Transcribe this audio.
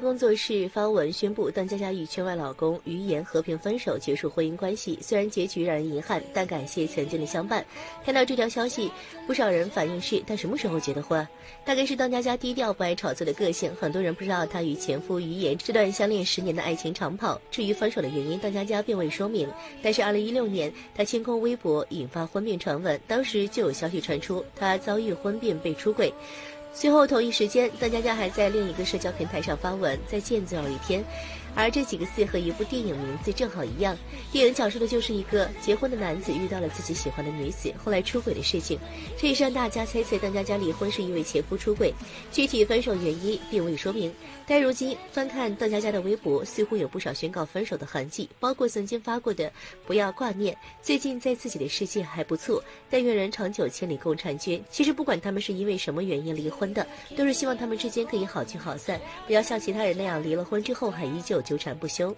工作室发文宣布，邓家佳与圈外老公于言和平分手，结束婚姻关系。虽然结局让人遗憾，但感谢曾经的相伴。看到这条消息，不少人反应是：他什么时候结的婚？大概是邓家佳低调不爱炒作的个性。很多人不知道她与前夫于言这段相恋十年的爱情长跑。至于分手的原因，邓家佳并未说明。但是2016年，她清空微博，引发婚变传闻。当时就有消息传出，她遭遇婚变被出轨。随后同一时间，邓家佳还在另一个社交平台上发文：“再见，最后一天。”而这几个字和一部电影名字正好一样。电影讲述的就是一个结婚的男子遇到了自己喜欢的女子，后来出轨的事情。这也让大家猜测邓家佳离婚是因为前夫出轨，具体分手原因并未说明。但如今翻看邓家佳的微博，似乎有不少宣告分手的痕迹，包括曾经发过的“不要挂念，最近在自己的世界还不错，但愿人长久，千里共婵娟”。其实不管他们是因为什么原因离婚婚的，都是希望他们之间可以好聚好散，不要像其他人那样离了婚之后还依旧。纠缠不休。